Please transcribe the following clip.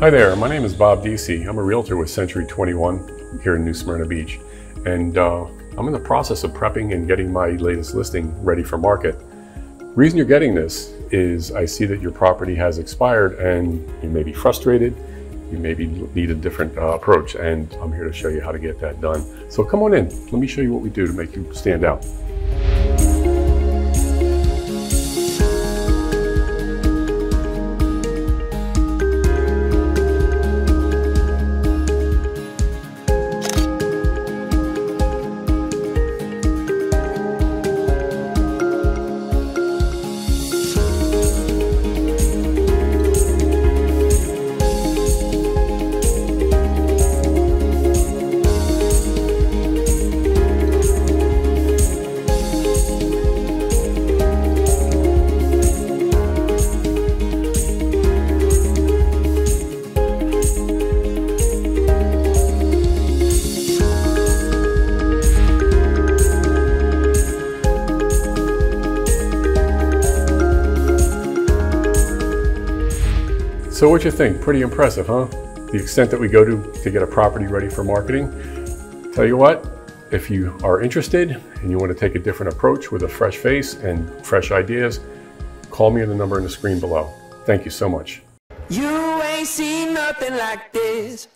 Hi there, my name is Bob Deasy. I'm a realtor with Century 21 here in New Smyrna Beach. And uh, I'm in the process of prepping and getting my latest listing ready for market. reason you're getting this is I see that your property has expired and you may be frustrated, you maybe need a different uh, approach, and I'm here to show you how to get that done. So come on in, let me show you what we do to make you stand out. So what you think? Pretty impressive, huh? The extent that we go to to get a property ready for marketing. Tell you what, if you are interested and you want to take a different approach with a fresh face and fresh ideas, call me on the number in the screen below. Thank you so much. You ain't seen nothing like this.